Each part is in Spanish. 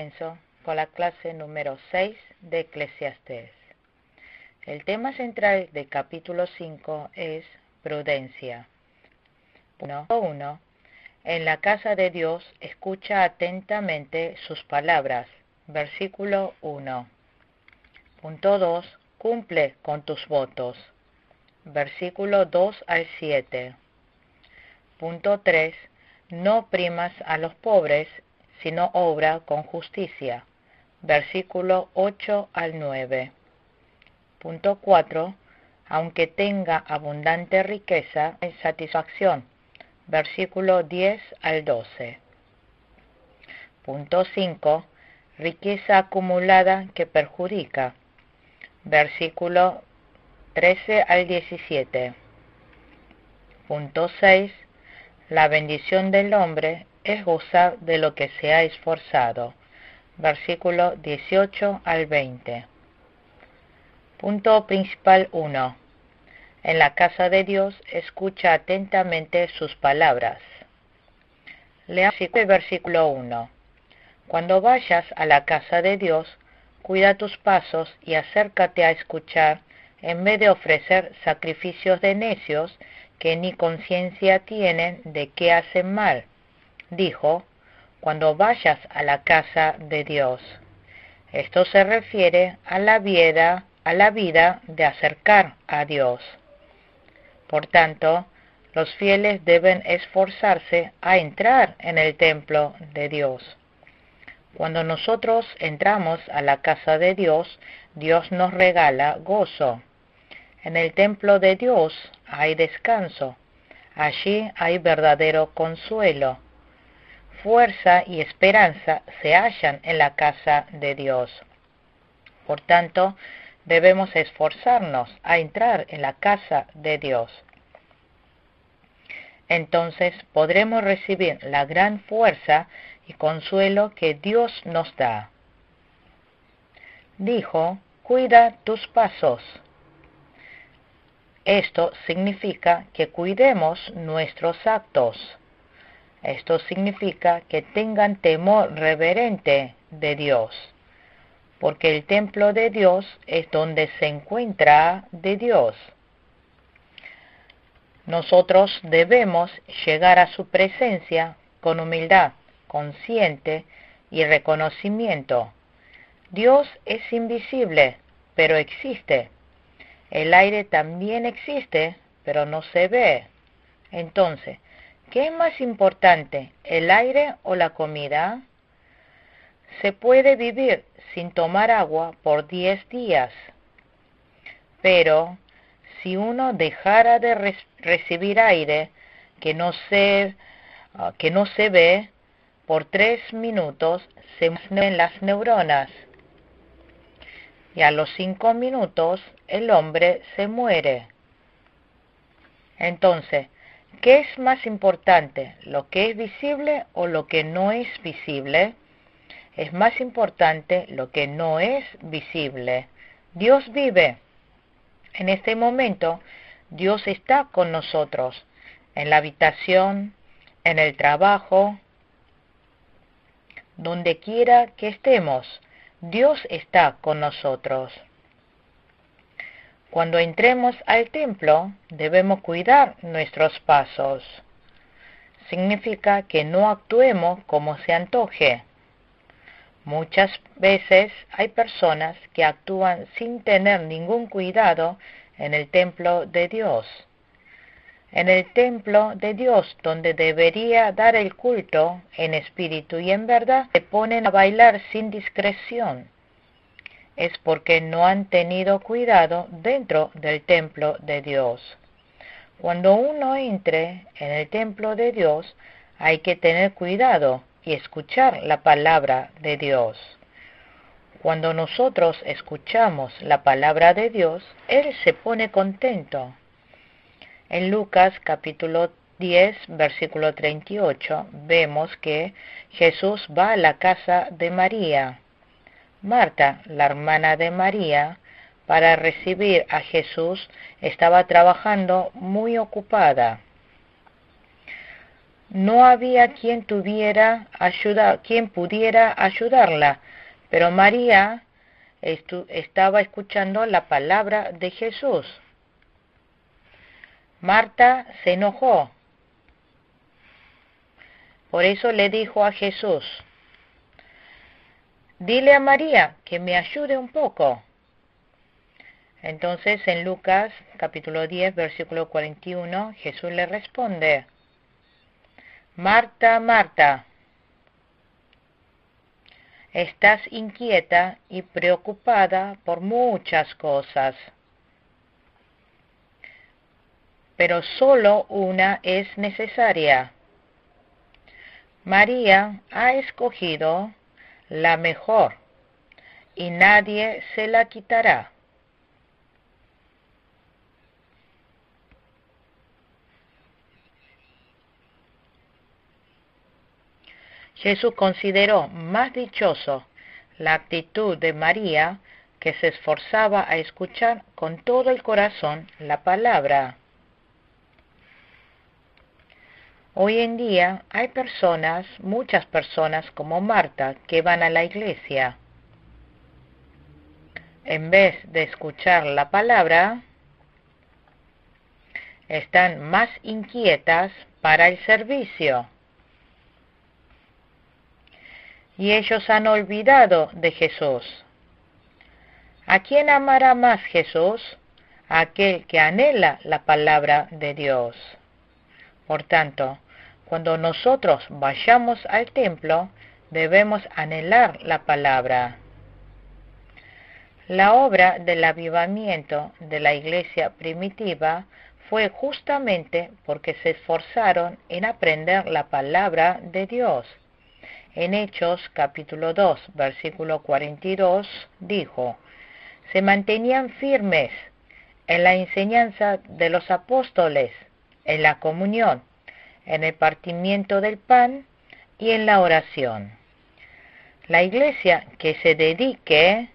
Comienzo con la clase número 6 de Eclesiastés. El tema central del capítulo 5 es prudencia. 1. En la casa de Dios escucha atentamente sus palabras. Versículo 1. Punto 2. Cumple con tus votos. Versículo 2 al 7. Punto 3. No primas a los pobres, sino obra con justicia. Versículo 8 al 9. Punto 4. Aunque tenga abundante riqueza, en satisfacción. Versículo 10 al 12. Punto 5. Riqueza acumulada que perjudica. Versículo 13 al 17. Punto 6 la bendición del hombre es gozar de lo que se ha esforzado. Versículo 18 al 20. Punto principal 1. En la casa de Dios escucha atentamente sus palabras. Lea el versículo 1. Cuando vayas a la casa de Dios, cuida tus pasos y acércate a escuchar en vez de ofrecer sacrificios de necios que ni conciencia tienen de que hacen mal. Dijo, cuando vayas a la casa de Dios. Esto se refiere a la vida, a la vida de acercar a Dios. Por tanto, los fieles deben esforzarse a entrar en el templo de Dios. Cuando nosotros entramos a la casa de Dios, Dios nos regala gozo. En el templo de Dios hay descanso. Allí hay verdadero consuelo. Fuerza y esperanza se hallan en la casa de Dios. Por tanto, debemos esforzarnos a entrar en la casa de Dios. Entonces podremos recibir la gran fuerza y consuelo que Dios nos da. Dijo, cuida tus pasos esto significa que cuidemos nuestros actos. Esto significa que tengan temor reverente de Dios, porque el templo de Dios es donde se encuentra de Dios. Nosotros debemos llegar a su presencia con humildad, consciente y reconocimiento. Dios es invisible, pero existe el aire también existe, pero no se ve. Entonces, ¿qué es más importante, el aire o la comida? Se puede vivir sin tomar agua por 10 días, pero si uno dejara de recibir aire que no se, ah, que no se ve, por tres minutos se mueren las neuronas y a los cinco minutos el hombre se muere. Entonces, ¿qué es más importante, lo que es visible o lo que no es visible? Es más importante lo que no es visible. Dios vive. En este momento, Dios está con nosotros, en la habitación, en el trabajo, donde quiera que estemos Dios está con nosotros. Cuando entremos al templo, debemos cuidar nuestros pasos. Significa que no actuemos como se antoje. Muchas veces hay personas que actúan sin tener ningún cuidado en el templo de Dios en el templo de Dios, donde debería dar el culto en espíritu y en verdad, se ponen a bailar sin discreción. Es porque no han tenido cuidado dentro del templo de Dios. Cuando uno entre en el templo de Dios, hay que tener cuidado y escuchar la palabra de Dios. Cuando nosotros escuchamos la palabra de Dios, Él se pone contento en Lucas capítulo 10, versículo 38, vemos que Jesús va a la casa de María. Marta, la hermana de María, para recibir a Jesús, estaba trabajando muy ocupada. no había quien tuviera ayuda, quien pudiera ayudarla, pero María estaba escuchando la palabra de Jesús. Marta se enojó. Por eso le dijo a Jesús, dile a María que me ayude un poco. Entonces en Lucas capítulo 10 versículo 41 Jesús le responde, Marta, Marta, estás inquieta y preocupada por muchas cosas, pero solo una es necesaria. María ha escogido la mejor y nadie se la quitará. Jesús consideró más dichoso la actitud de María que se esforzaba a escuchar con todo el corazón la palabra. Hoy en día hay personas, muchas personas como Marta, que van a la iglesia. En vez de escuchar la palabra, están más inquietas para el servicio y ellos han olvidado de Jesús. ¿A quién amará más Jesús? aquel que anhela la palabra de Dios. Por tanto, cuando nosotros vayamos al templo, debemos anhelar la palabra. La obra del avivamiento de la iglesia primitiva fue justamente porque se esforzaron en aprender la palabra de Dios en Hechos capítulo 2, versículo 42, dijo, se mantenían firmes en la enseñanza de los apóstoles, en la comunión, en el partimiento del pan y en la oración. La iglesia que se dedique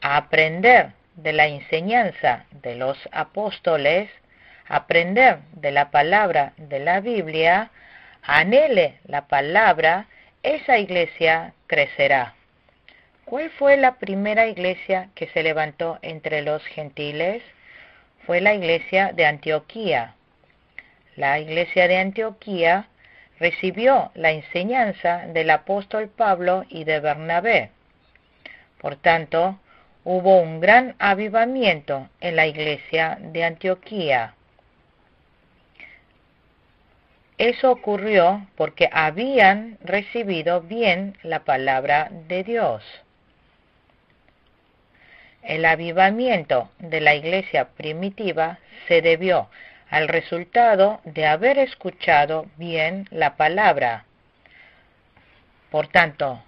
a aprender de la enseñanza de los apóstoles, aprender de la palabra de la Biblia, anhele la palabra esa iglesia crecerá. ¿Cuál fue la primera iglesia que se levantó entre los gentiles? Fue la iglesia de Antioquía. La iglesia de Antioquía recibió la enseñanza del apóstol Pablo y de Bernabé. Por tanto, hubo un gran avivamiento en la iglesia de Antioquía. Eso ocurrió porque habían recibido bien la palabra de Dios. El avivamiento de la iglesia primitiva se debió al resultado de haber escuchado bien la palabra. Por tanto,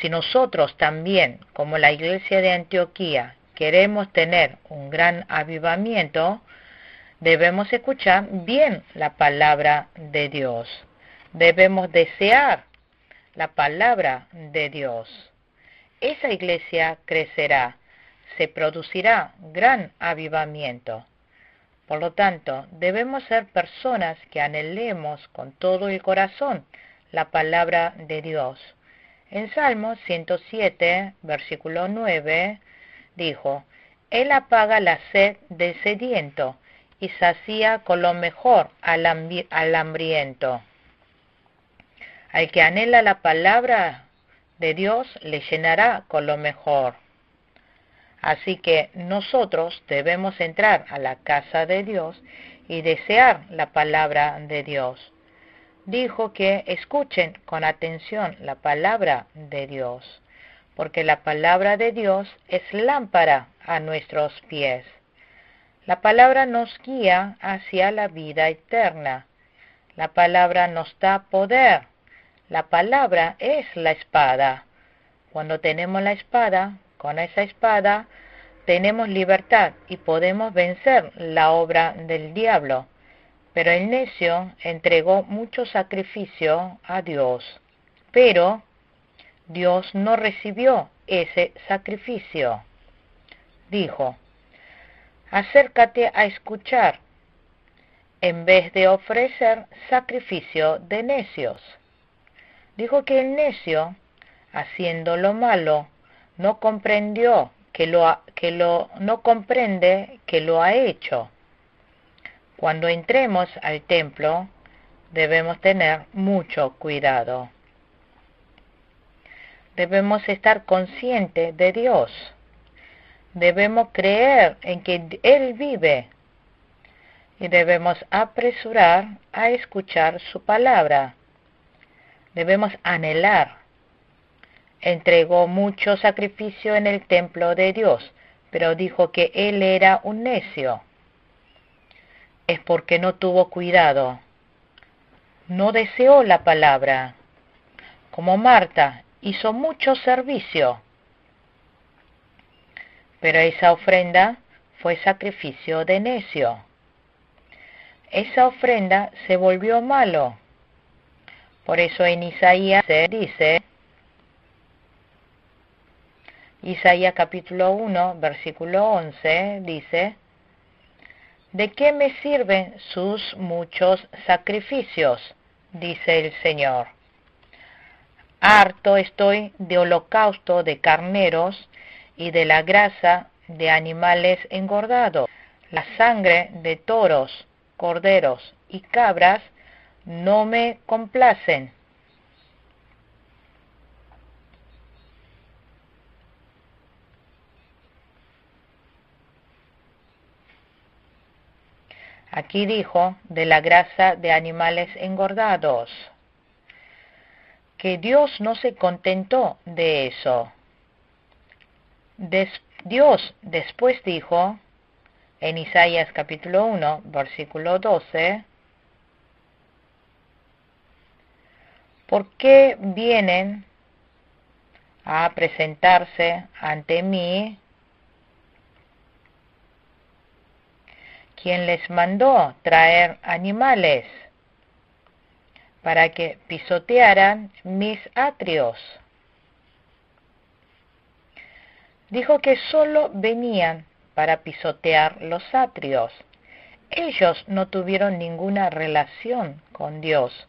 si nosotros también, como la iglesia de Antioquía, queremos tener un gran avivamiento, Debemos escuchar bien la palabra de Dios. Debemos desear la palabra de Dios. Esa iglesia crecerá, se producirá gran avivamiento. Por lo tanto, debemos ser personas que anhelemos con todo el corazón la palabra de Dios. En Salmo 107, versículo 9, dijo, Él apaga la sed del sediento y sacía con lo mejor al, hambriento. Al que anhela la palabra de Dios le llenará con lo mejor. Así que nosotros debemos entrar a la casa de Dios y desear la palabra de Dios. Dijo que escuchen con atención la palabra de Dios, porque la palabra de Dios es lámpara a nuestros pies la palabra nos guía hacia la vida eterna. La palabra nos da poder. La palabra es la espada. Cuando tenemos la espada, con esa espada tenemos libertad y podemos vencer la obra del diablo. Pero el necio entregó mucho sacrificio a Dios. Pero Dios no recibió ese sacrificio. Dijo, acércate a escuchar. en vez de ofrecer sacrificio de necios. Dijo que el necio, haciendo lo malo, no comprendió que lo, que lo no comprende que lo ha hecho. Cuando entremos al templo, debemos tener mucho cuidado. Debemos estar conscientes de Dios. Debemos creer en que Él vive y debemos apresurar a escuchar su palabra. Debemos anhelar. Entregó mucho sacrificio en el templo de Dios, pero dijo que él era un necio. Es porque no tuvo cuidado. No deseó la palabra. Como Marta, hizo mucho servicio. Pero esa ofrenda fue sacrificio de necio esa ofrenda se volvió malo. Por eso en Isaías se dice, Isaías capítulo 1, versículo 11, dice, ¿De qué me sirven sus muchos sacrificios? dice el Señor. Harto estoy de holocausto de carneros y de la grasa de animales engordados, la sangre de toros corderos y cabras no me complacen. Aquí dijo de la grasa de animales engordados, que Dios no se contentó de eso. Dios después dijo, en Isaías capítulo 1, versículo 12, ¿por qué vienen a presentarse ante mí quien les mandó traer animales para que pisotearan mis atrios? Dijo que solo venían para pisotear los atrios. Ellos no tuvieron ninguna relación con Dios.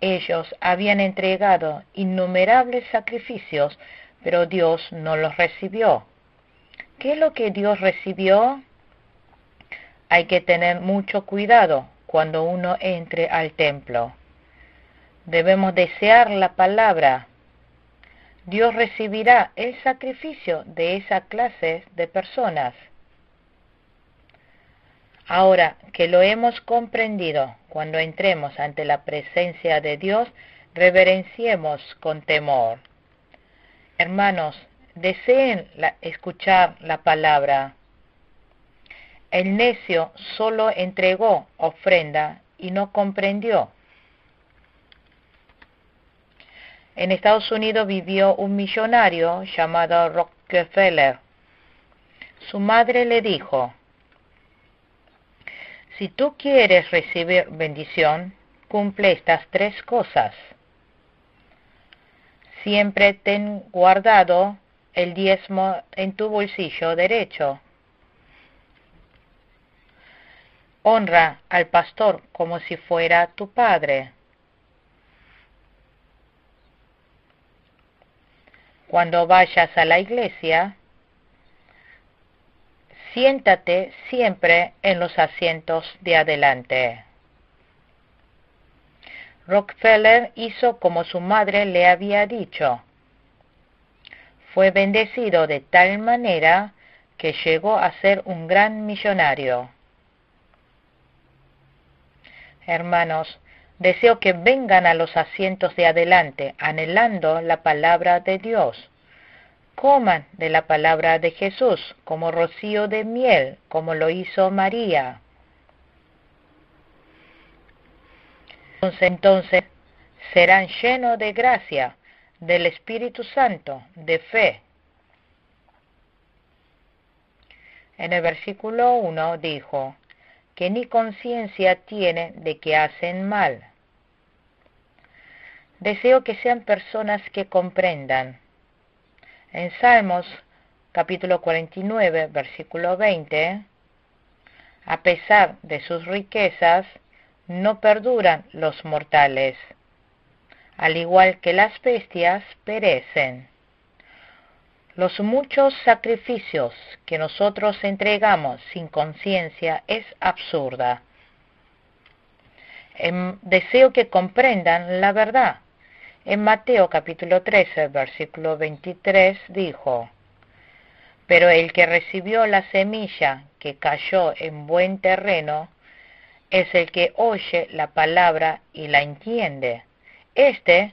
Ellos habían entregado innumerables sacrificios, pero Dios no los recibió. ¿Qué es lo que Dios recibió? Hay que tener mucho cuidado cuando uno entre al templo. Debemos desear la palabra. Dios recibirá el sacrificio de esa clase de personas. Ahora que lo hemos comprendido, cuando entremos ante la presencia de Dios, reverenciemos con temor. Hermanos, deseen escuchar la palabra. El necio solo entregó ofrenda y no comprendió. En Estados Unidos vivió un millonario llamado Rockefeller. Su madre le dijo, si tú quieres recibir bendición, cumple estas tres cosas. Siempre ten guardado el diezmo en tu bolsillo derecho. Honra al pastor como si fuera tu padre. Cuando vayas a la iglesia, siéntate siempre en los asientos de adelante. Rockefeller hizo como su madre le había dicho. Fue bendecido de tal manera que llegó a ser un gran millonario. Hermanos, deseo que vengan a los asientos de adelante anhelando la palabra de Dios coman de la palabra de Jesús como rocío de miel, como lo hizo María. Entonces serán llenos de gracia, del Espíritu Santo, de fe. En el versículo 1 dijo, que ni conciencia tienen de que hacen mal. Deseo que sean personas que comprendan en Salmos capítulo 49, versículo 20, A pesar de sus riquezas, no perduran los mortales. Al igual que las bestias, perecen. Los muchos sacrificios que nosotros entregamos sin conciencia es absurda. Em, deseo que comprendan la verdad. En Mateo capítulo 13, versículo 23 dijo, Pero el que recibió la semilla que cayó en buen terreno es el que oye la palabra y la entiende. Este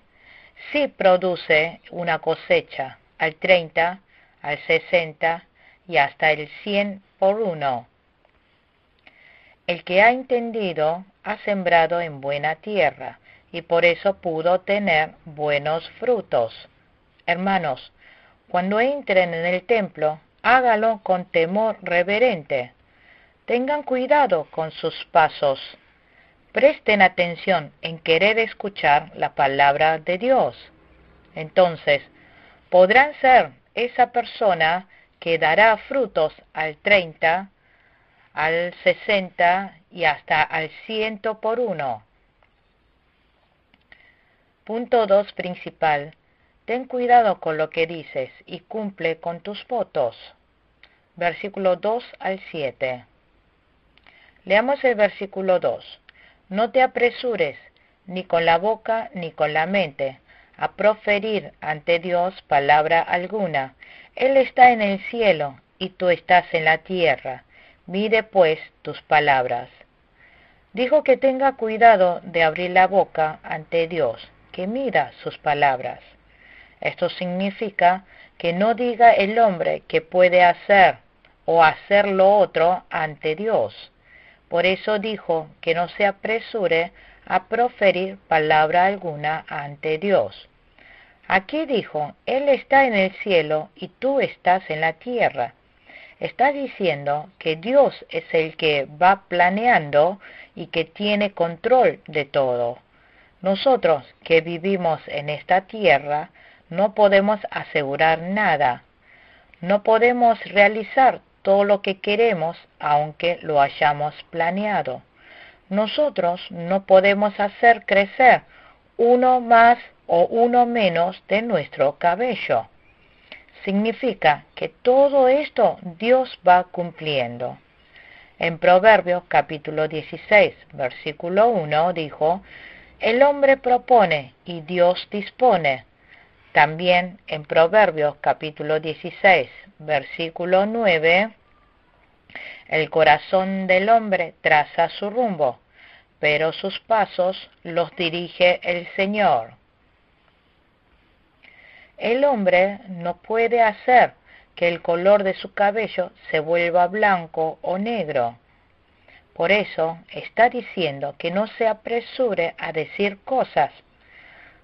sí produce una cosecha al 30, al 60 y hasta el 100 por uno. El que ha entendido ha sembrado en buena tierra y por eso pudo tener buenos frutos. Hermanos, cuando entren en el templo, hágalo con temor reverente. Tengan cuidado con sus pasos. Presten atención en querer escuchar la palabra de Dios. Entonces, podrán ser esa persona que dará frutos al 30, al 60 y hasta al 100 por uno. Punto 2 principal. Ten cuidado con lo que dices y cumple con tus votos. Versículo 2 al 7. Leamos el versículo 2. No te apresures, ni con la boca ni con la mente, a proferir ante Dios palabra alguna. Él está en el cielo y tú estás en la tierra. Mire pues tus palabras. Dijo que tenga cuidado de abrir la boca ante Dios, que mira sus palabras. Esto significa que no diga el hombre que puede hacer o hacer lo otro ante Dios. Por eso dijo que no se apresure a proferir palabra alguna ante Dios. Aquí dijo, Él está en el cielo y tú estás en la tierra. Está diciendo que Dios es el que va planeando y que tiene control de todo. Nosotros que vivimos en esta tierra no podemos asegurar nada. No podemos realizar todo lo que queremos aunque lo hayamos planeado. Nosotros no podemos hacer crecer uno más o uno menos de nuestro cabello. Significa que todo esto Dios va cumpliendo. En Proverbios capítulo 16, versículo 1 dijo, el hombre propone y Dios dispone. También en Proverbios capítulo 16, versículo 9, el corazón del hombre traza su rumbo, pero sus pasos los dirige el Señor. El hombre no puede hacer que el color de su cabello se vuelva blanco o negro. Por eso está diciendo que no se apresure a decir cosas.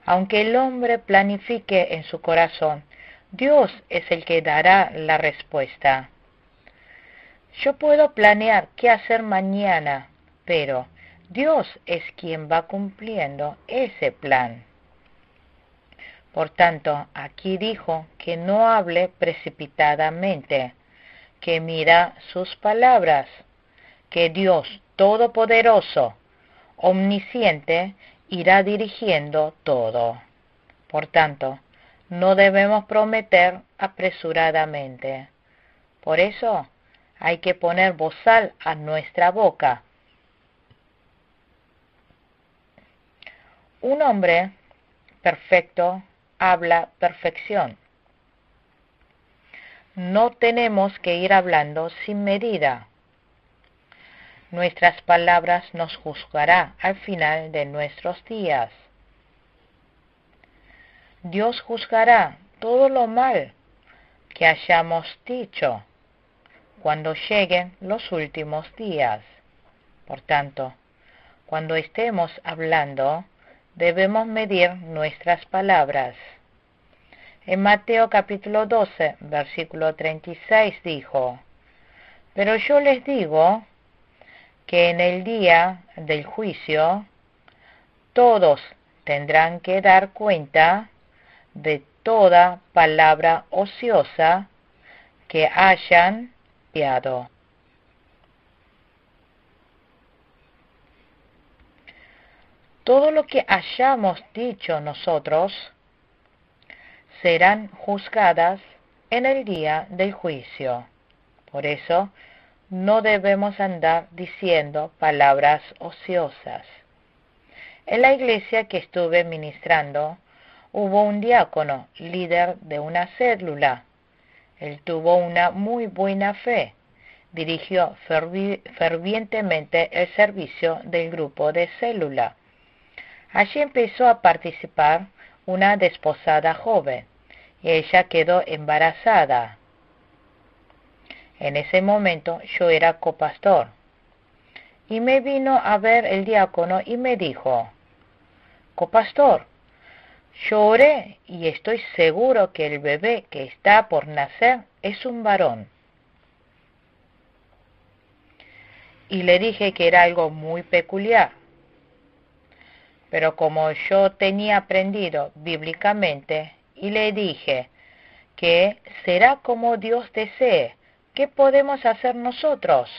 Aunque el hombre planifique en su corazón, Dios es el que dará la respuesta. Yo puedo planear qué hacer mañana, pero Dios es quien va cumpliendo ese plan. Por tanto, aquí dijo que no hable precipitadamente, que mira sus palabras, que Dios Todopoderoso, omnisciente, irá dirigiendo todo. Por tanto, no debemos prometer apresuradamente. Por eso hay que poner bozal a nuestra boca. Un hombre perfecto habla perfección. No tenemos que ir hablando sin medida. Nuestras palabras nos juzgará al final de nuestros días. Dios juzgará todo lo mal que hayamos dicho cuando lleguen los últimos días. Por tanto, cuando estemos hablando, debemos medir nuestras palabras. En Mateo capítulo 12, versículo 36 dijo, Pero yo les digo que en el día del juicio todos tendrán que dar cuenta de toda palabra ociosa que hayan piado. Todo lo que hayamos dicho nosotros serán juzgadas en el día del juicio. Por eso, no debemos andar diciendo palabras ociosas. En la iglesia que estuve ministrando, hubo un diácono, líder de una célula. Él tuvo una muy buena fe. Dirigió fervientemente el servicio del grupo de célula. Allí empezó a participar una desposada joven y ella quedó embarazada. En ese momento yo era copastor. Y me vino a ver el diácono y me dijo, Copastor, yo oré y estoy seguro que el bebé que está por nacer es un varón. Y le dije que era algo muy peculiar. Pero como yo tenía aprendido bíblicamente, y le dije que será como Dios desee, ¿qué podemos hacer nosotros?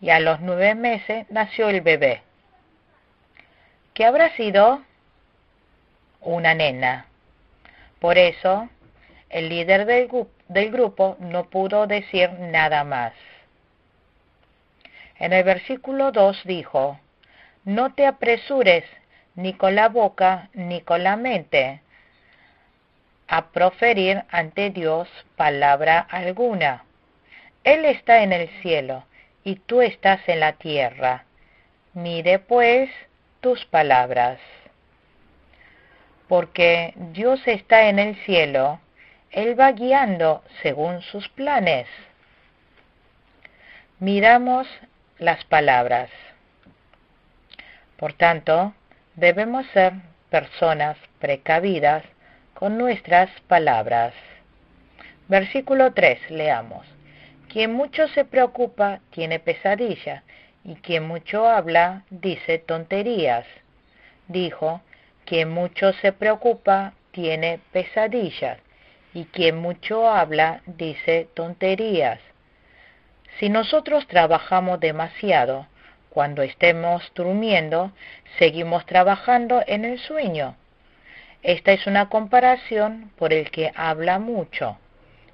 Y a los nueve meses nació el bebé. ¿Qué habrá sido? Una nena. Por eso, el líder del, del grupo no pudo decir nada más. En el versículo 2 dijo, No te apresures ni con la boca ni con la mente a proferir ante Dios palabra alguna. Él está en el cielo y tú estás en la tierra. Mire pues tus palabras. Porque Dios está en el cielo, Él va guiando según sus planes. Miramos las palabras. Por tanto, debemos ser personas precavidas con nuestras palabras. Versículo 3, leamos. Quien mucho se preocupa tiene pesadilla, y quien mucho habla dice tonterías. Dijo, quien mucho se preocupa tiene pesadillas, y quien mucho habla dice tonterías. Si nosotros trabajamos demasiado, cuando estemos durmiendo, seguimos trabajando en el sueño. Esta es una comparación por el que habla mucho.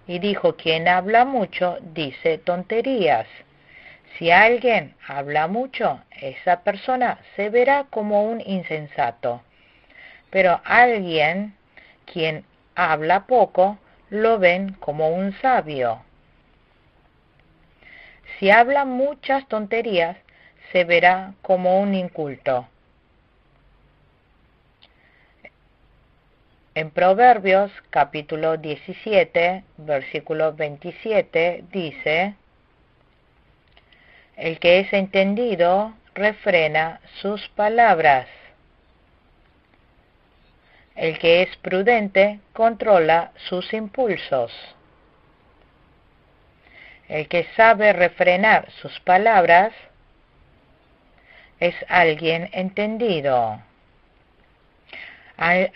Y dijo, quien habla mucho dice tonterías. Si alguien habla mucho, esa persona se verá como un insensato. Pero alguien quien habla poco, lo ven como un sabio. Si habla muchas tonterías, se verá como un inculto. En Proverbios capítulo 17, versículo 27 dice, El que es entendido refrena sus palabras. El que es prudente controla sus impulsos. El que sabe refrenar sus palabras es alguien entendido.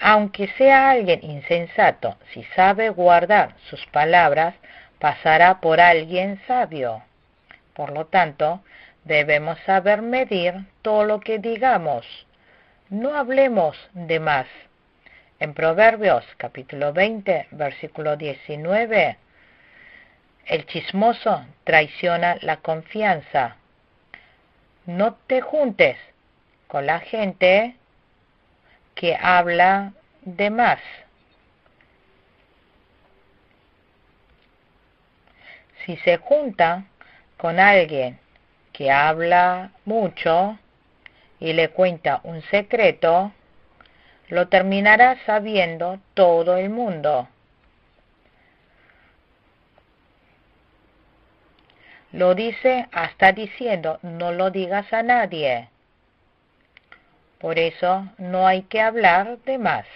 Aunque sea alguien insensato, si sabe guardar sus palabras, pasará por alguien sabio. Por lo tanto, debemos saber medir todo lo que digamos. No hablemos de más. En Proverbios capítulo 20, versículo 19, el chismoso traiciona la confianza no te juntes con la gente que habla de más. Si se junta con alguien que habla mucho y le cuenta un secreto, lo terminará sabiendo todo el mundo. Lo dice hasta diciendo, no lo digas a nadie. Por eso no hay que hablar de más.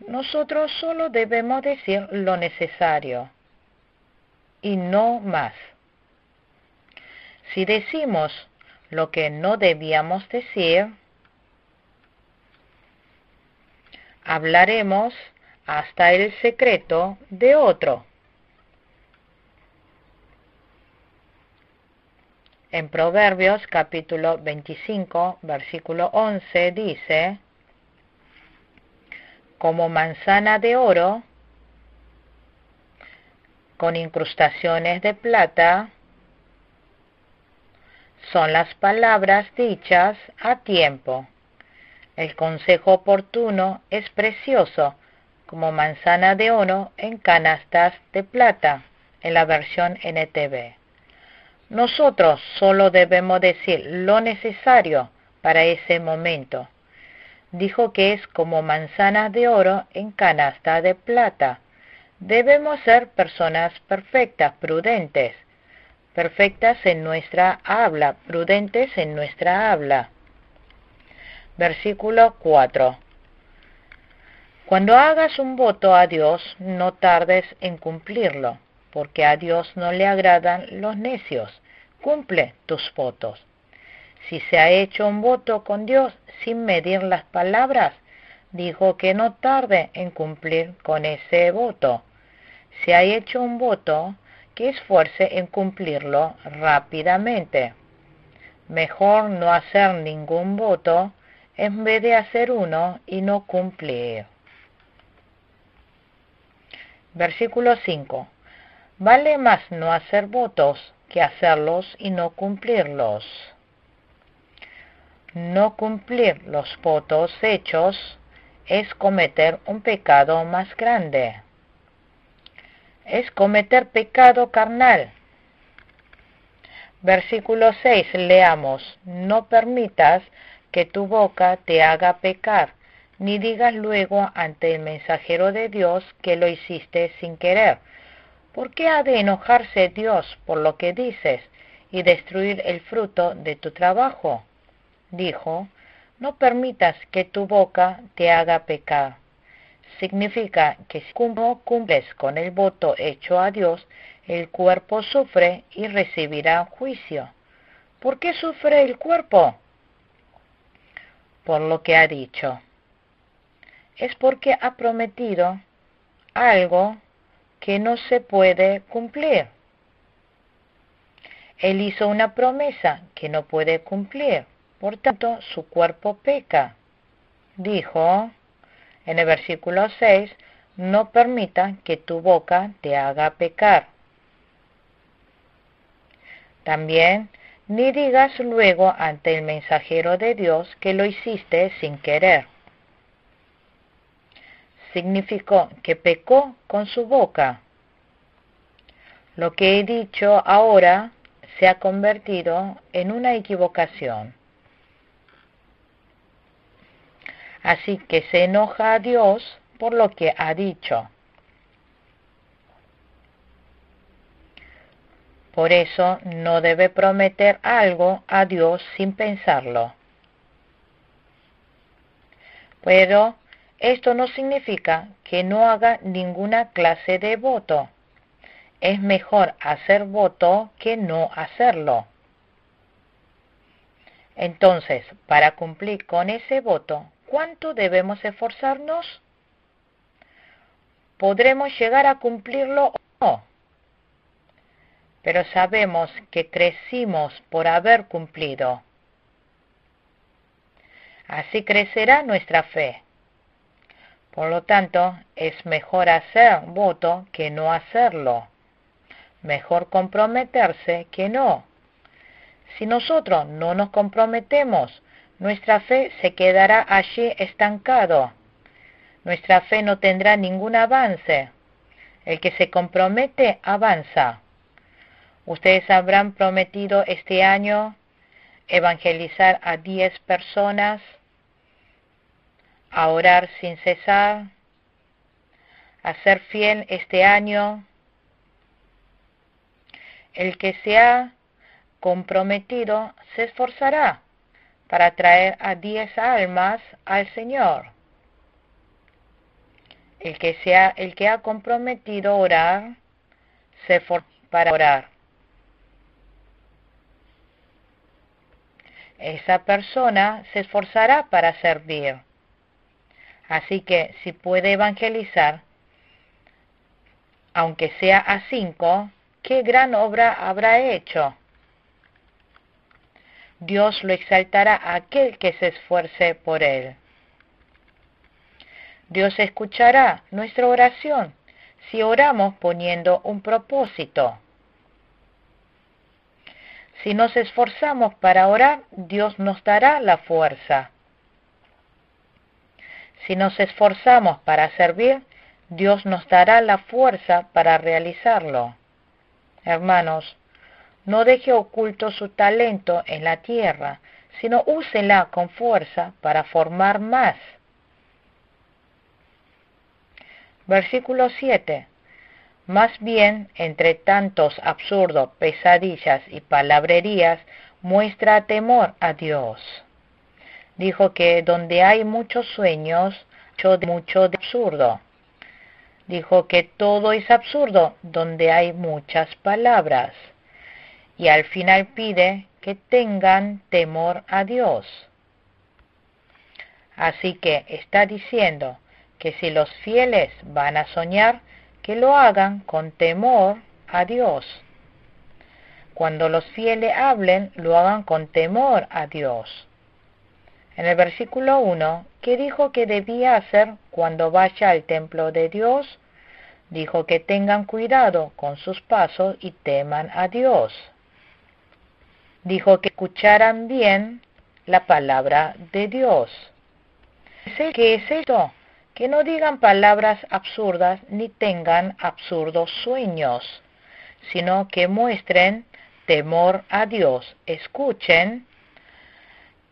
Nosotros solo debemos decir lo necesario y no más. Si decimos lo que no debíamos decir, hablaremos hasta el secreto de otro. En Proverbios capítulo 25, versículo 11 dice, como manzana de oro, con incrustaciones de plata, son las palabras dichas a tiempo. El consejo oportuno es precioso, como manzana de oro en canastas de plata, en la versión NTV. Nosotros solo debemos decir lo necesario para ese momento. Dijo que es como manzanas de oro en canasta de plata. Debemos ser personas perfectas, prudentes, perfectas en nuestra habla, prudentes en nuestra habla. Versículo 4. Cuando hagas un voto a Dios, no tardes en cumplirlo, porque a Dios no le agradan los necios. Cumple tus votos. Si se ha hecho un voto con Dios sin medir las palabras, dijo que no tarde en cumplir con ese voto. Si ha hecho un voto, que esfuerce en cumplirlo rápidamente. Mejor no hacer ningún voto en vez de hacer uno y no cumplir. Versículo 5. Vale más no hacer votos que hacerlos y no cumplirlos. No cumplir los votos hechos es cometer un pecado más grande es cometer pecado carnal. Versículo 6, leamos, no permitas que tu boca te haga pecar, ni digas luego ante el mensajero de Dios que lo hiciste sin querer. ¿Por qué ha de enojarse Dios por lo que dices y destruir el fruto de tu trabajo? Dijo, no permitas que tu boca te haga pecar significa que si no cumples con el voto hecho a Dios, el cuerpo sufre y recibirá juicio. ¿Por qué sufre el cuerpo? Por lo que ha dicho. Es porque ha prometido algo que no se puede cumplir. Él hizo una promesa que no puede cumplir, por tanto su cuerpo peca. Dijo, en el versículo 6, no permita que tu boca te haga pecar. También, ni digas luego ante el mensajero de Dios que lo hiciste sin querer. Significó que pecó con su boca. Lo que he dicho ahora se ha convertido en una equivocación. Así que se enoja a Dios por lo que ha dicho. Por eso no debe prometer algo a Dios sin pensarlo. Pero esto no significa que no haga ninguna clase de voto. Es mejor hacer voto que no hacerlo. Entonces, para cumplir con ese voto, ¿Cuánto debemos esforzarnos? ¿Podremos llegar a cumplirlo o no? Pero sabemos que crecimos por haber cumplido. Así crecerá nuestra fe. Por lo tanto, es mejor hacer voto que no hacerlo. Mejor comprometerse que no. Si nosotros no nos comprometemos, nuestra fe se quedará allí estancado. Nuestra fe no tendrá ningún avance. El que se compromete avanza. Ustedes habrán prometido este año evangelizar a 10 personas, a orar sin cesar, a ser fiel este año. El que se ha comprometido se esforzará para traer a diez almas al Señor. El que, sea, el que ha comprometido orar, se para orar. Esa persona se esforzará para servir. Así que si puede evangelizar, aunque sea a cinco, ¿qué gran obra habrá hecho? Dios lo exaltará a aquel que se esfuerce por él. Dios escuchará nuestra oración si oramos poniendo un propósito. Si nos esforzamos para orar, Dios nos dará la fuerza. Si nos esforzamos para servir, Dios nos dará la fuerza para realizarlo. Hermanos, no deje oculto su talento en la tierra, sino úsela con fuerza para formar más. Versículo 7. Más bien, entre tantos absurdos, pesadillas y palabrerías, muestra temor a Dios. Dijo que donde hay muchos sueños, mucho de absurdo. Dijo que todo es absurdo donde hay muchas palabras. Y al final pide que tengan temor a Dios. Así que está diciendo que si los fieles van a soñar, que lo hagan con temor a Dios. Cuando los fieles hablen, lo hagan con temor a Dios. En el versículo 1, ¿qué dijo que debía hacer cuando vaya al templo de Dios? Dijo que tengan cuidado con sus pasos y teman a Dios. Dijo que escucharan bien la palabra de Dios. ¿Qué es esto? que no digan palabras absurdas ni tengan absurdos sueños, sino que muestren temor a Dios, escuchen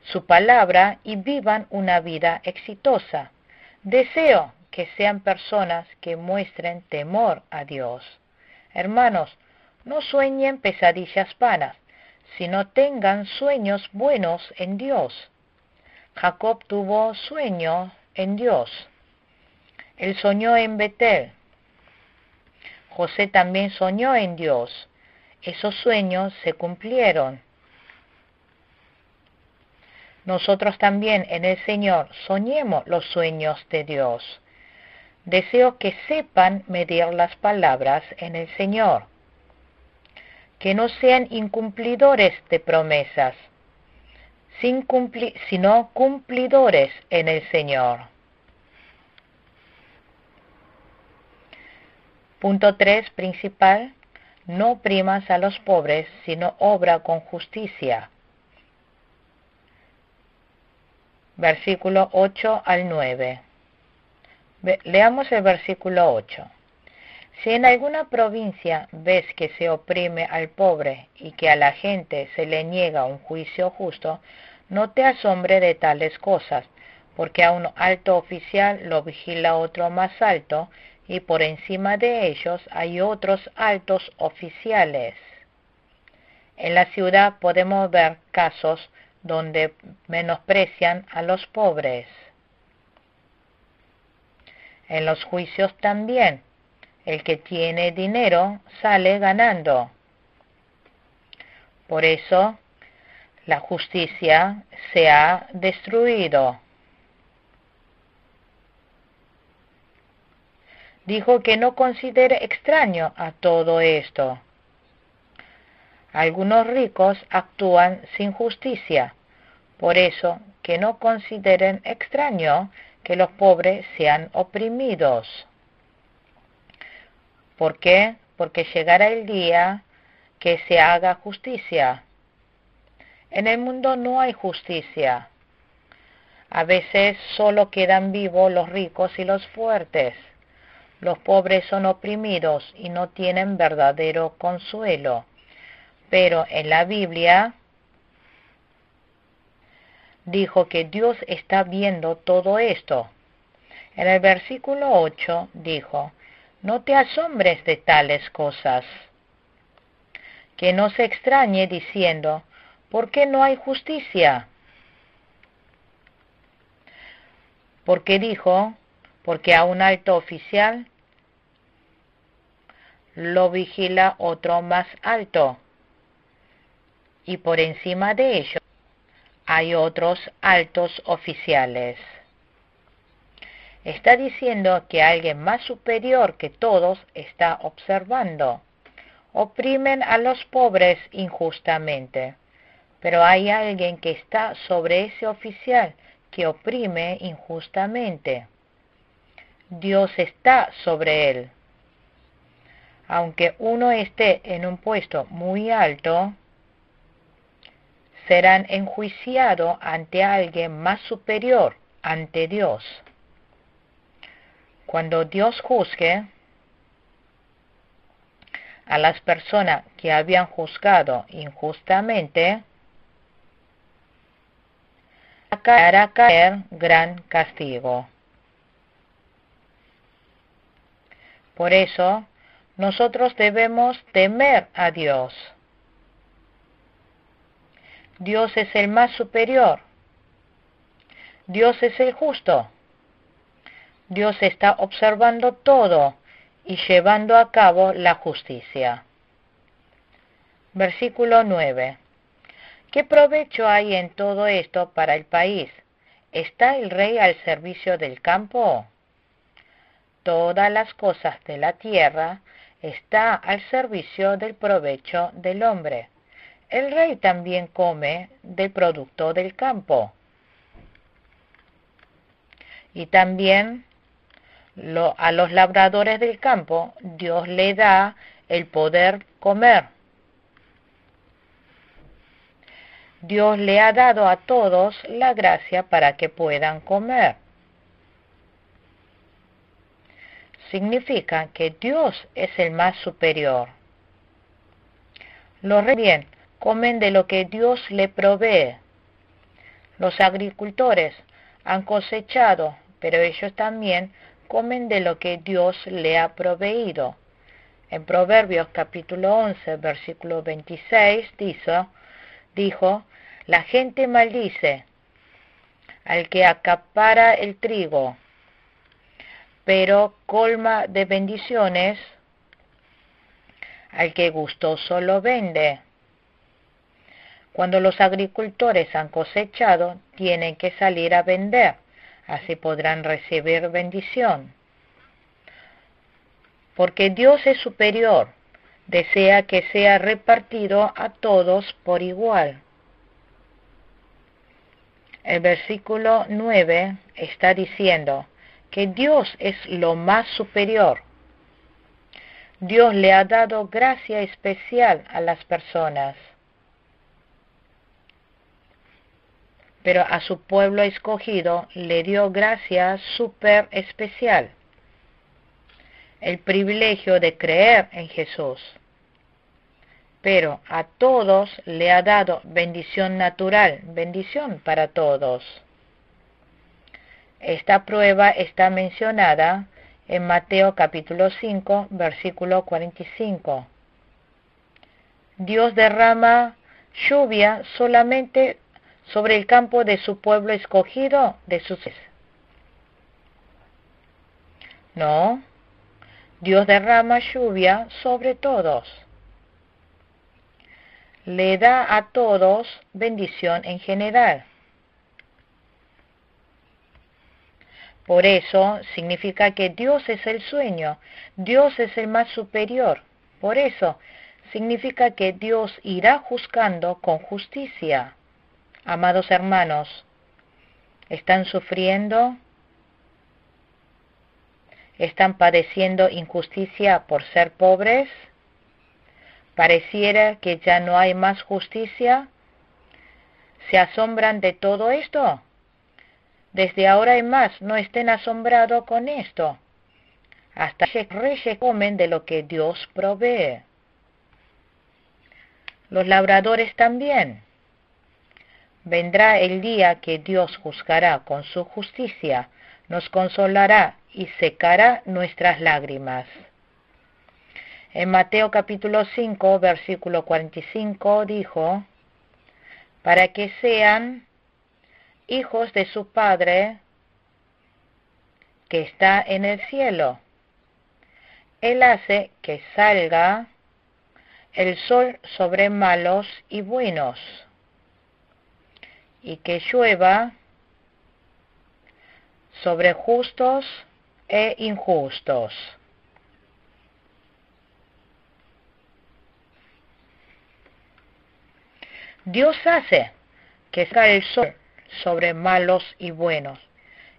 su palabra y vivan una vida exitosa. Deseo que sean personas que muestren temor a Dios. Hermanos, no sueñen pesadillas vanas, sino tengan sueños buenos en Dios. Jacob tuvo sueño en Dios. Él soñó en Betel. José también soñó en Dios. Esos sueños se cumplieron. Nosotros también en el Señor soñemos los sueños de Dios. Deseo que sepan medir las palabras en el Señor. Que no sean incumplidores de promesas, sino cumplidores en el Señor. Punto 3 principal. No primas a los pobres, sino obra con justicia. Versículo 8 al 9. Leamos el versículo 8. Si en alguna provincia ves que se oprime al pobre y que a la gente se le niega un juicio justo, no te asombre de tales cosas, porque a un alto oficial lo vigila otro más alto, y por encima de ellos hay otros altos oficiales. En la ciudad podemos ver casos donde menosprecian a los pobres. En los juicios también, el que tiene dinero sale ganando. Por eso la justicia se ha destruido. dijo que no considere extraño a todo esto. Algunos ricos actúan sin justicia, por eso que no consideren extraño que los pobres sean oprimidos. ¿Por qué? Porque llegará el día que se haga justicia. En el mundo no hay justicia. A veces solo quedan vivos los ricos y los fuertes. Los pobres son oprimidos y no tienen verdadero consuelo. Pero en la Biblia dijo que Dios está viendo todo esto. En el versículo 8 dijo, no te asombres de tales cosas. Que no se extrañe diciendo, ¿por qué no hay justicia? Porque dijo, porque a un alto oficial lo vigila otro más alto y por encima de ellos hay otros altos oficiales. Está diciendo que alguien más superior que todos está observando. Oprimen a los pobres injustamente. pero hay alguien que está sobre ese oficial que oprime injustamente. Dios está sobre él. Aunque uno esté en un puesto muy alto, serán enjuiciados ante alguien más superior, ante Dios. Cuando Dios juzgue a las personas que habían juzgado injustamente, hará caer gran castigo. Por eso, nosotros debemos temer a Dios. Dios es el más superior. Dios es el justo. Dios está observando todo y llevando a cabo la justicia. Versículo 9. ¿Qué provecho hay en todo esto para el país? ¿Está el rey al servicio del campo? Todas las cosas de la tierra está al servicio del provecho del hombre. El rey también come del producto del campo. Y también a los labradores del campo Dios le da el poder comer. Dios le ha dado a todos la gracia para que puedan comer. Significa que Dios es el más superior. Reyes bien comen de lo que Dios le provee. Los agricultores han cosechado, pero ellos también comen de lo que Dios le ha proveído. En Proverbios capítulo 11, versículo 26 dice, dijo, la gente maldice al que acapara el trigo, pero colma de bendiciones al que gustoso lo vende. Cuando los agricultores han cosechado, tienen que salir a vender así podrán recibir bendición. Porque Dios es superior, desea que sea repartido a todos por igual. El versículo 9 está diciendo que Dios es lo más superior. Dios le ha dado gracia especial a las personas. Pero a su pueblo escogido le dio gracia súper especial, el privilegio de creer en Jesús. Pero a todos le ha dado bendición natural, bendición para todos. Esta prueba está mencionada en Mateo capítulo 5, versículo 45. Dios derrama lluvia solamente sobre el campo de su pueblo escogido, de sus... No, Dios derrama lluvia sobre todos. Le da a todos bendición en general. Por eso significa que Dios es el sueño, Dios es el más superior. Por eso significa que Dios irá juzgando con justicia. Amados hermanos, ¿están sufriendo? ¿Están padeciendo injusticia por ser pobres? ¿Pareciera que ya no hay más justicia? ¿Se asombran de todo esto? Desde ahora en más no estén asombrados con esto. Hasta que reyes comen de lo que Dios provee. Los labradores también. Vendrá el día que Dios juzgará con su justicia, nos consolará y secará nuestras lágrimas. En Mateo capítulo 5, versículo 45 dijo, para que sean hijos de su Padre que está en el cielo. Él hace que salga el sol sobre malos y buenos y que llueva sobre justos e injustos. Dios hace que salga el sol sobre malos y buenos,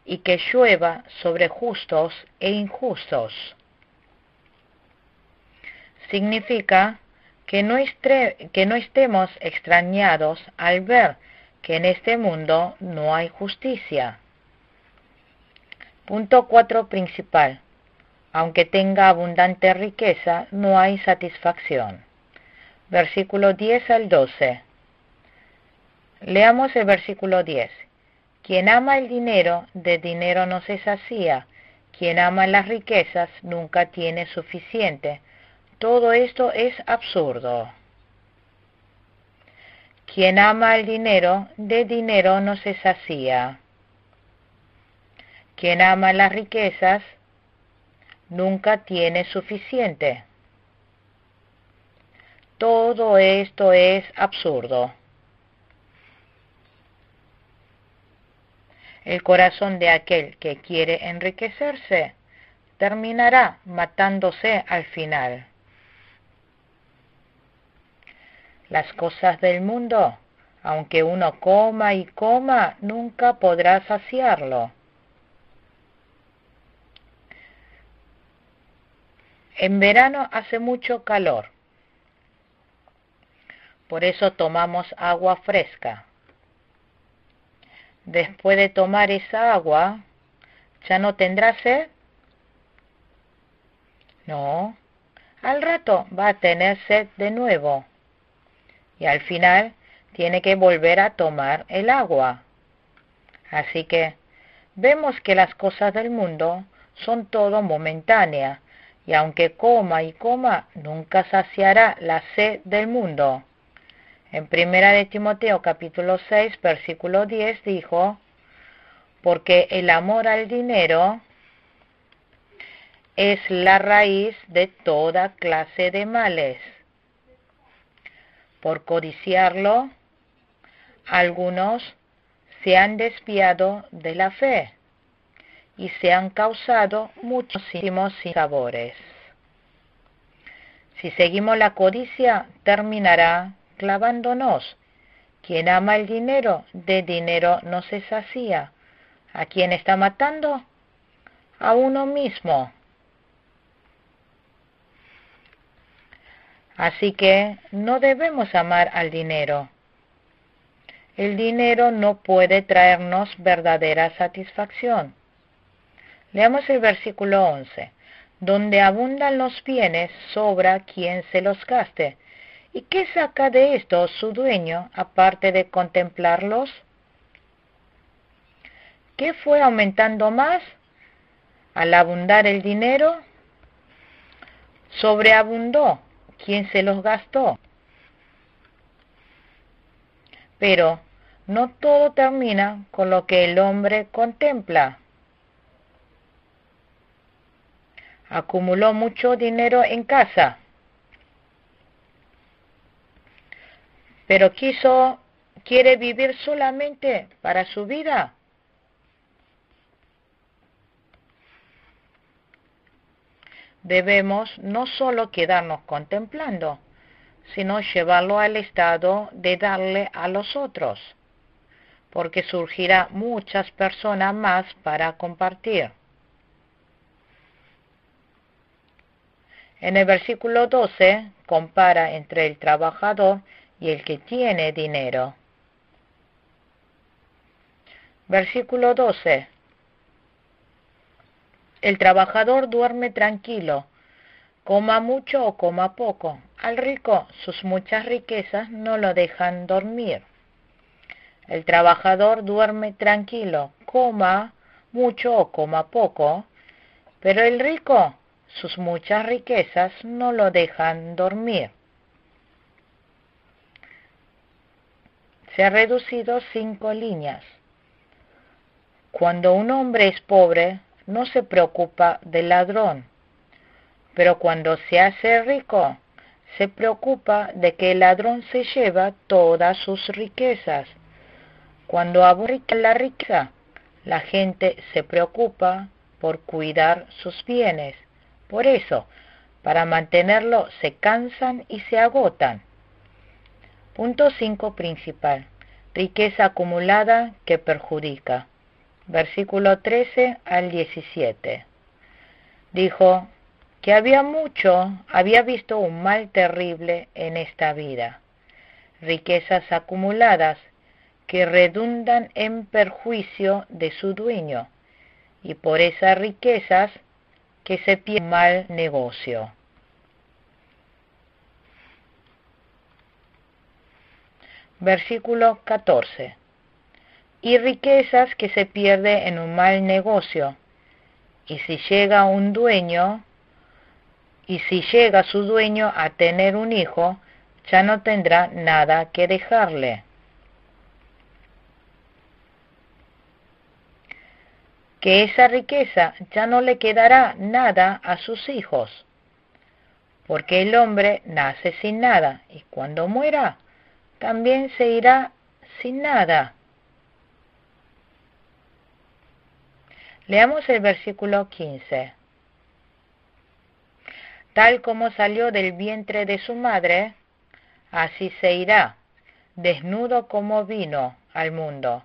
y que llueva sobre justos e injustos. Significa que no, que no estemos extrañados al ver que en este mundo no hay justicia. Punto 4 principal. Aunque tenga abundante riqueza, no hay satisfacción. Versículo 10 al 12. Leamos el versículo 10. Quien ama el dinero, de dinero no se sacía. Quien ama las riquezas nunca tiene suficiente. Todo esto es absurdo. Quien ama el dinero, de dinero no se sacía. Quien ama las riquezas, nunca tiene suficiente. Todo esto es absurdo. El corazón de aquel que quiere enriquecerse terminará matándose al final. Las cosas del mundo, aunque uno coma y coma, nunca podrá saciarlo. En verano hace mucho calor. Por eso tomamos agua fresca. Después de tomar esa agua, ¿ya no tendrá sed? No, al rato va a tener sed de nuevo y al final tiene que volver a tomar el agua. Así que vemos que las cosas del mundo son todo momentánea y aunque coma y coma, nunca saciará la sed del mundo. En primera de Timoteo capítulo 6 versículo 10 dijo, porque el amor al dinero es la raíz de toda clase de males por codiciarlo, algunos se han desviado de la fe y se han causado muchísimos sabores. Si seguimos la codicia, terminará clavándonos. Quien ama el dinero, de dinero no se sacía. ¿A quién está matando? A uno mismo. Así que no debemos amar al dinero. El dinero no puede traernos verdadera satisfacción. Leamos el versículo 11. Donde abundan los bienes, sobra quien se los gaste. ¿Y qué saca de esto su dueño, aparte de contemplarlos? ¿Qué fue aumentando más? Al abundar el dinero, sobreabundó ¿Quién se los gastó. Pero no todo termina con lo que el hombre contempla. Acumuló mucho dinero en casa, pero quiso, quiere vivir solamente para su vida. Debemos no solo quedarnos contemplando, sino llevarlo al estado de darle a los otros, porque surgirá muchas personas más para compartir. En el versículo 12 compara entre el trabajador y el que tiene dinero. Versículo 12. El trabajador duerme tranquilo, coma mucho o coma poco. Al rico sus muchas riquezas no lo dejan dormir. El trabajador duerme tranquilo, coma mucho o coma poco, pero el rico sus muchas riquezas no lo dejan dormir. Se ha reducido cinco líneas. Cuando un hombre es pobre, no se preocupa del ladrón, pero cuando se hace rico, se preocupa de que el ladrón se lleva todas sus riquezas. Cuando aburre la riqueza, la gente se preocupa por cuidar sus bienes. Por eso, para mantenerlo se cansan y se agotan. Punto 5 principal. Riqueza acumulada que perjudica. Versículo 13 al 17. Dijo que había mucho, había visto un mal terrible en esta vida. Riquezas acumuladas que redundan en perjuicio de su dueño y por esas riquezas que se pierde mal negocio. Versículo 14. Y riquezas que se pierde en un mal negocio. Y si llega un dueño, y si llega su dueño a tener un hijo, ya no tendrá nada que dejarle. que esa riqueza ya no le quedará nada a sus hijos, porque el hombre nace sin nada y cuando muera también se irá sin nada. Leamos el versículo 15. Tal como salió del vientre de su madre, así se irá, desnudo como vino al mundo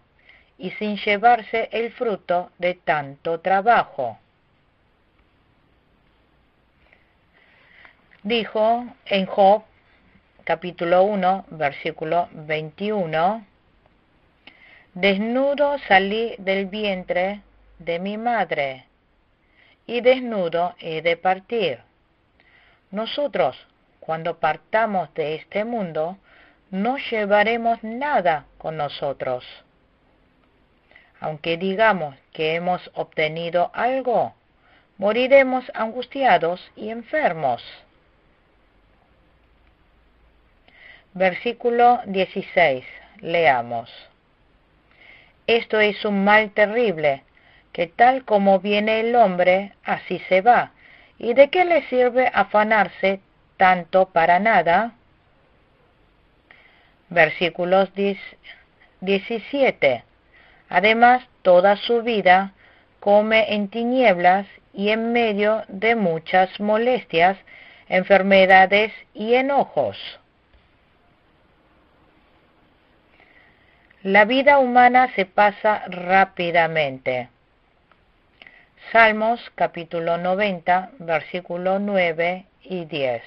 y sin llevarse el fruto de tanto trabajo. Dijo en Job capítulo 1 versículo 21, Desnudo salí del vientre de mi madre y desnudo he de partir. Nosotros, cuando partamos de este mundo, no llevaremos nada con nosotros aunque digamos que hemos obtenido algo, moriremos angustiados y enfermos. Versículo 16. Leamos. Esto es un mal terrible, que tal como viene el hombre, así se va. ¿Y de qué le sirve afanarse tanto para nada? Versículos 17. Además, toda su vida come en tinieblas y en medio de muchas molestias, enfermedades y enojos. La vida humana se pasa rápidamente. Salmos capítulo 90, versículo 9 y 10.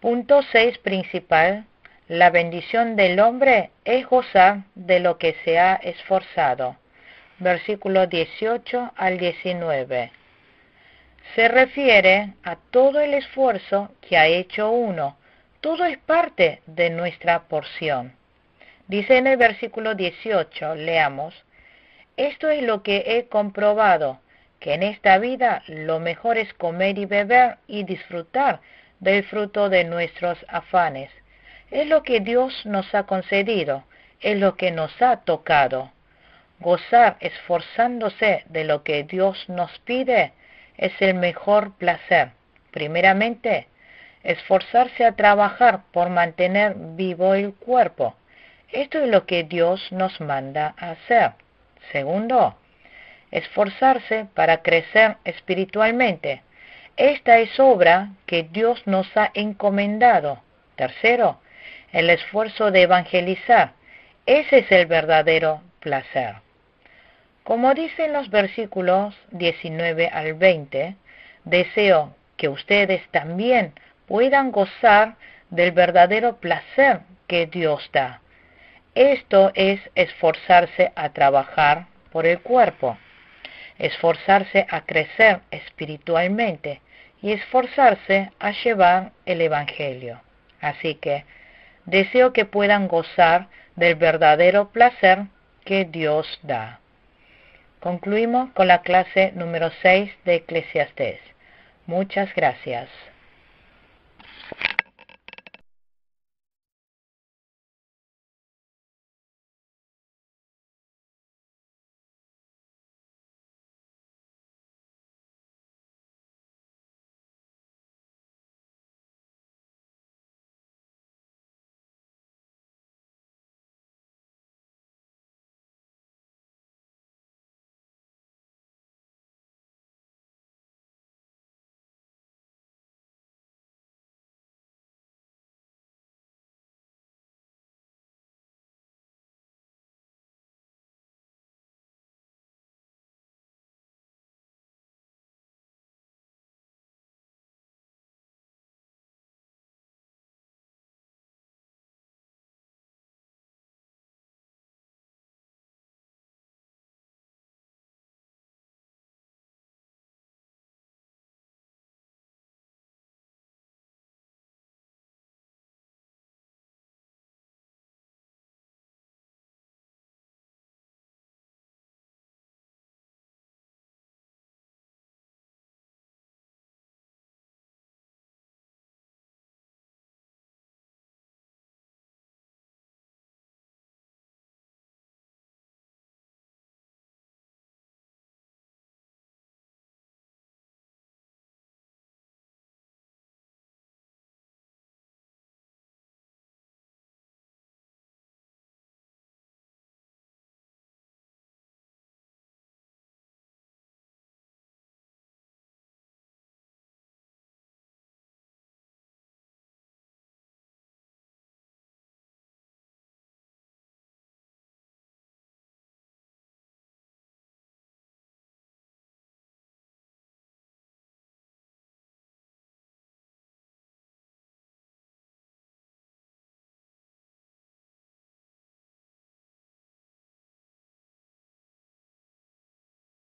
Punto 6 principal la bendición del hombre es gozar de lo que se ha esforzado. Versículo 18 al 19. Se refiere a todo el esfuerzo que ha hecho uno. Todo es parte de nuestra porción. Dice en el versículo 18, leamos, esto es lo que he comprobado, que en esta vida lo mejor es comer y beber y disfrutar del fruto de nuestros afanes es lo que Dios nos ha concedido, es lo que nos ha tocado. Gozar esforzándose de lo que Dios nos pide es el mejor placer. Primeramente, esforzarse a trabajar por mantener vivo el cuerpo. Esto es lo que Dios nos manda a hacer. Segundo, esforzarse para crecer espiritualmente. Esta es obra que Dios nos ha encomendado. Tercero, el esfuerzo de evangelizar. Ese es el verdadero placer. Como dicen los versículos 19 al 20, deseo que ustedes también puedan gozar del verdadero placer que Dios da. Esto es esforzarse a trabajar por el cuerpo, esforzarse a crecer espiritualmente y esforzarse a llevar el Evangelio. Así que deseo que puedan gozar del verdadero placer que Dios da. Concluimos con la clase número 6 de Eclesiastés. Muchas gracias.